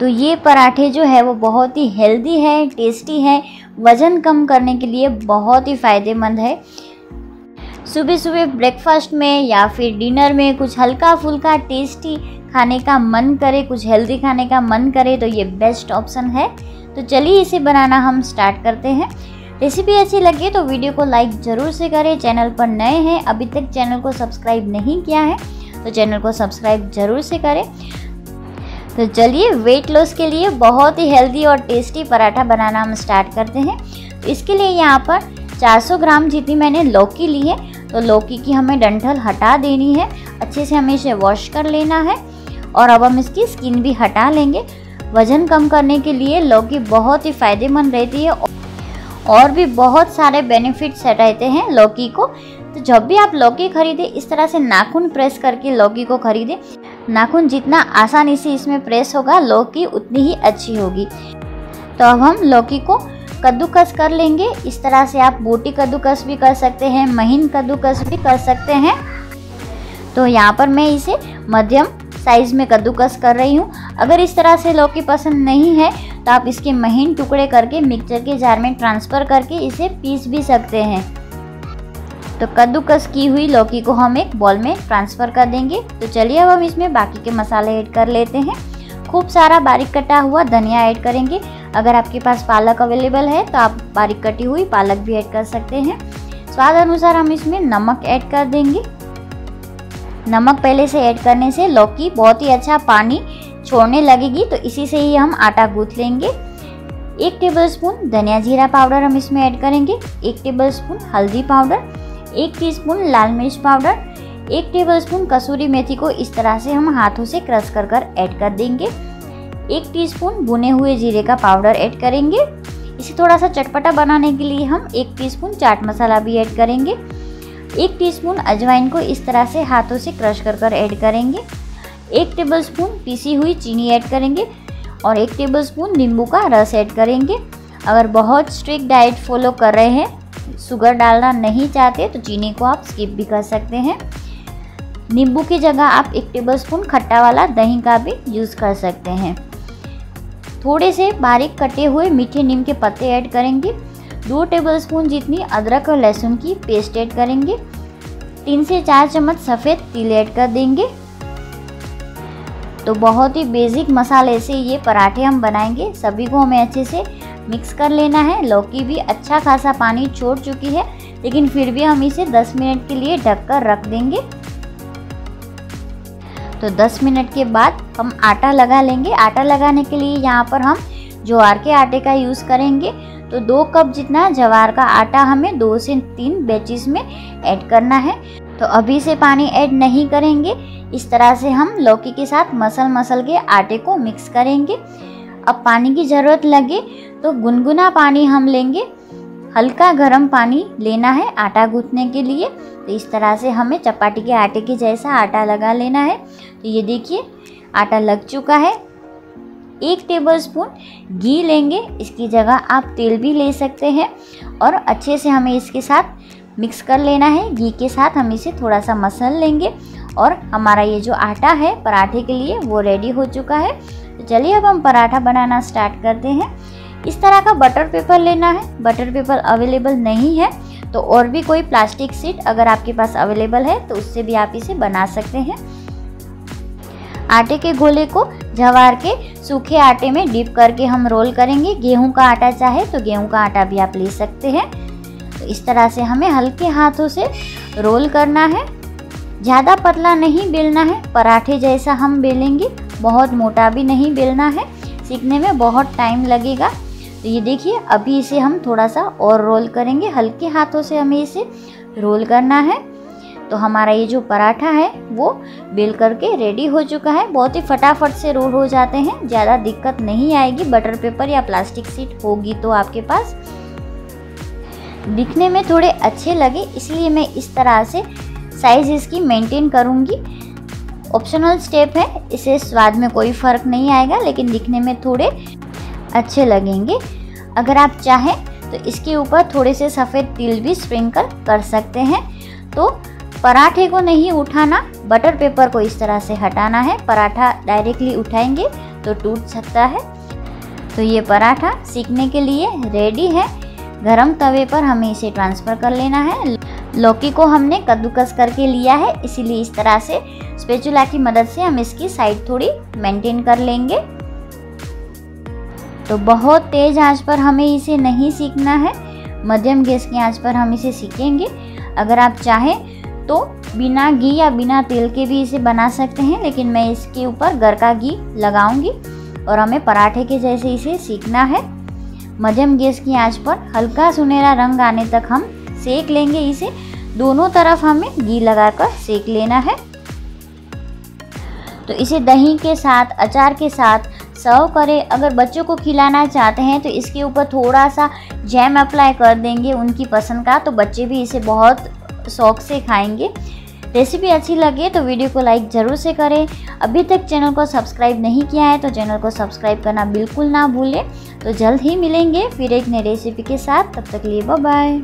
तो ये पराठे जो है वो बहुत ही हेल्दी है टेस्टी है, वज़न कम करने के लिए बहुत ही फ़ायदेमंद है। सुबह सुबह ब्रेकफास्ट में या फिर डिनर में कुछ हल्का फुल्का टेस्टी खाने का मन करे, कुछ हेल्दी खाने का मन करे तो ये बेस्ट ऑप्शन है। तो चलिए इसे बनाना हम स्टार्ट करते हैं। रेसिपी अच्छी लगे तो वीडियो को लाइक ज़रूर से करें। चैनल पर नए हैं, अभी तक चैनल को सब्सक्राइब नहीं किया है तो चैनल को सब्सक्राइब ज़रूर से करें। तो चलिए वेट लॉस के लिए बहुत ही हेल्दी और टेस्टी पराठा बनाना हम स्टार्ट करते हैं। तो इसके लिए यहाँ पर 400 ग्राम जितनी मैंने लौकी ली है तो लौकी की हमें डंठल हटा देनी है। अच्छे से हमें इसे वॉश कर लेना है और अब हम इसकी स्किन भी हटा लेंगे। वज़न कम करने के लिए लौकी बहुत ही फ़ायदेमंद रहती है और भी बहुत सारे बेनिफिट्स रहते हैं लौकी को। तो जब भी आप लौकी खरीदें, इस तरह से नाखून प्रेस करके लौकी को खरीदें, नाखून जितना आसानी से इसमें प्रेस होगा, लौकी उतनी ही अच्छी होगी। तो अब हम लौकी को कद्दूकस कर लेंगे। इस तरह से आप बोटी कद्दूकस भी कर सकते हैं, महीन कद्दूकस भी कर सकते हैं। तो यहाँ पर मैं इसे मध्यम साइज़ में कद्दूकस कर रही हूँ। अगर इस तरह से लौकी पसंद नहीं है तो आप इसके महीन टुकड़े करके मिक्सचर के जार में ट्रांसफ़र करके इसे पीस भी सकते हैं। तो कद्दूकस की हुई लौकी को हम एक बॉल में ट्रांसफ़र कर देंगे। तो चलिए अब हम इसमें बाकी के मसाले ऐड कर लेते हैं। खूब सारा बारीक कटा हुआ धनिया ऐड करेंगे। अगर आपके पास पालक अवेलेबल है तो आप बारीक कटी हुई पालक भी ऐड कर सकते हैं। स्वाद अनुसार हम इसमें नमक ऐड कर देंगे। नमक पहले से ऐड करने से लौकी बहुत ही अच्छा पानी छोड़ने लगेगी तो इसी से ही हम आटा गूँथ लेंगे। एक टेबलस्पून धनिया जीरा पाउडर हम इसमें ऐड करेंगे, एक टेबलस्पून हल्दी पाउडर एक टीस्पून लाल मिर्च पाउडर एक टेबलस्पून कसूरी मेथी को इस तरह से हम हाथों से क्रश कर कर ऐड कर देंगे। एक टीस्पून भुने हुए जीरे का पाउडर ऐड करेंगे। इसे थोड़ा सा चटपटा बनाने के लिए हम एक टीस्पून चाट मसाला भी ऐड करेंगे। एक टीस्पून अजवाइन को इस तरह से हाथों से क्रश कर कर ऐड करेंगे। एक टेबलस्पून पीसी हुई चीनी ऐड करेंगे और एक टेबलस्पून नींबू का रस ऐड करेंगे। अगर बहुत स्ट्रिक्ट डाइट फॉलो कर रहे हैं शुगर डालना नहीं चाहते तो चीनी को आप स्किप भी कर सकते हैं। नींबू की जगह आप एक टेबलस्पून खट्टा वाला दही का भी यूज़ कर सकते हैं। थोड़े से बारीक कटे हुए मीठे नीम के पत्ते ऐड करेंगे। दो टेबलस्पून जितनी अदरक और लहसुन की पेस्ट ऐड करेंगे। तीन से चार चम्मच सफ़ेद तिल ऐड कर देंगे। तो बहुत ही बेसिक मसाले से ये पराठे हम बनाएँगे। सभी को हमें अच्छे से मिक्स कर लेना है। लौकी भी अच्छा खासा पानी छोड़ चुकी है, लेकिन फिर भी हम इसे 10 मिनट के लिए ढककर रख देंगे। तो 10 मिनट के बाद हम आटा लगा लेंगे। आटा लगाने के लिए यहाँ पर हम ज्वार के आटे का यूज़ करेंगे। तो दो कप जितना जवार का आटा हमें दो से तीन बैचिस में ऐड करना है। तो अभी से पानी ऐड नहीं करेंगे। इस तरह से हम लौकी के साथ मसल मसल के आटे को मिक्स करेंगे। अब पानी की ज़रूरत लगे तो गुनगुना पानी हम लेंगे। हल्का गर्म पानी लेना है आटा गूँथने के लिए। तो इस तरह से हमें चपाटी के आटे के जैसा आटा लगा लेना है। तो ये देखिए, आटा लग चुका है। एक टेबलस्पून घी लेंगे। इसकी जगह आप तेल भी ले सकते हैं और अच्छे से हमें इसके साथ मिक्स कर लेना है। घी के साथ हम इसे थोड़ा सा मसल लेंगे और हमारा ये जो आटा है, पराठे के लिए वो रेडी हो चुका है। तो चलिए अब हम पराठा बनाना स्टार्ट करते हैं। इस तरह का बटर पेपर लेना है। बटर पेपर अवेलेबल नहीं है तो और भी कोई प्लास्टिक सीट अगर आपके पास अवेलेबल है तो उससे भी आप इसे बना सकते हैं। आटे के गोले को जवार के सूखे आटे में डिप करके हम रोल करेंगे। गेहूँ का आटा चाहे तो गेहूँ का आटा भी आप ले सकते हैं। तो इस तरह से हमें हल्के हाथों से रोल करना है। ज़्यादा पतला नहीं बेलना है, पराठे जैसा हम बेलेंगे, बहुत मोटा भी नहीं बेलना है, सीखने में बहुत टाइम लगेगा। तो ये देखिए, अभी इसे हम थोड़ा सा और रोल करेंगे, हल्के हाथों से हमें इसे रोल करना है। तो हमारा ये जो पराठा है, वो बेल करके रेडी हो चुका है। बहुत ही फटाफट से रोल हो जाते हैं, ज़्यादा दिक्कत नहीं आएगी। बटर, पेपर या प्लास्टिक सीट होगी तो आपके पास। दिखने में थोड़े अच्छे लगे, इसलिए मैं इस तरह से साइज़ इसकी मेंटेन करूँगी। ऑप्शनल स्टेप है, इसे स्वाद में कोई फ़र्क नहीं आएगा, लेकिन दिखने में थोड़े अच्छे लगेंगे। अगर आप चाहें तो इसके ऊपर थोड़े से सफ़ेद तिल भी स्प्रिंकल कर सकते हैं। तो पराठे को नहीं उठाना बटर पेपर को इस तरह से हटाना है। पराठा डायरेक्टली उठाएँगे तो टूट सकता है। तो ये पराठा सीखने के लिए रेडी है। गरम तवे पर हमें इसे ट्रांसफ़र कर लेना है। लौकी को हमने कद्दूकस करके लिया है, इसीलिए इस तरह से स्पेचुला की मदद से हम इसकी साइड थोड़ी मेंटेन कर लेंगे। तो बहुत तेज़ आँच पर हमें इसे नहीं सीखना है, मध्यम गैस की आँच पर हम इसे सीखेंगे। अगर आप चाहें तो बिना घी या बिना तेल के भी इसे बना सकते हैं, लेकिन मैं इसके ऊपर घर का घी लगाऊँगी और हमें पराठे के जैसे इसे सीखना है। मध्यम गैस की आँच पर हल्का सुनहरा रंग आने तक हम सेक लेंगे इसे। दोनों तरफ़ हमें घी लगाकर सेक लेना है। तो इसे दही के साथ, अचार के साथ सर्व करें। अगर बच्चों को खिलाना चाहते हैं तो इसके ऊपर थोड़ा सा जैम अप्लाई कर देंगे उनकी पसंद का। तो बच्चे भी इसे बहुत शौक से खाएँगे। रेसिपी अच्छी लगे तो वीडियो को लाइक ज़रूर से करें। अभी तक चैनल को सब्सक्राइब नहीं किया है तो चैनल को सब्सक्राइब करना बिल्कुल ना भूलें। तो जल्द ही मिलेंगे फिर एक नई रेसिपी के साथ। तब तक लिए बाय